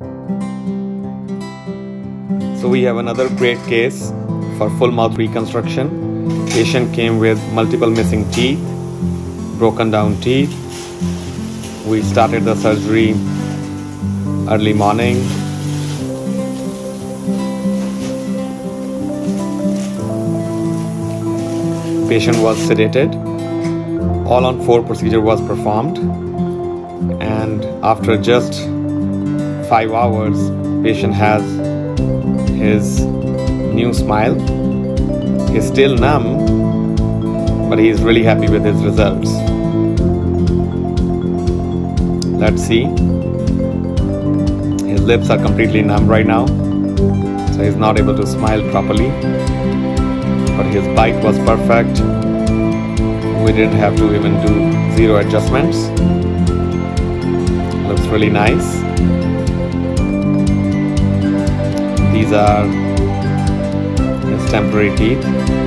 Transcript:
So we have another great case for full mouth reconstruction. Patient came with multiple missing teeth, broken down teeth. We started the surgery early morning. Patient was sedated. All on four procedure was performed and after just five hours patient has his new smile. He's still numb, but he's really happy with his results. Let's see. His lips are completely numb right now, so he's not able to smile properly. But his bite was perfect. We didn't have to even do zero adjustments. Looks really nice. These are his temporary teeth.